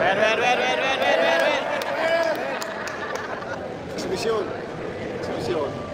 Ver ver ver ver ver ver ver. ver. Bir şey oldu. Bir şey oldu.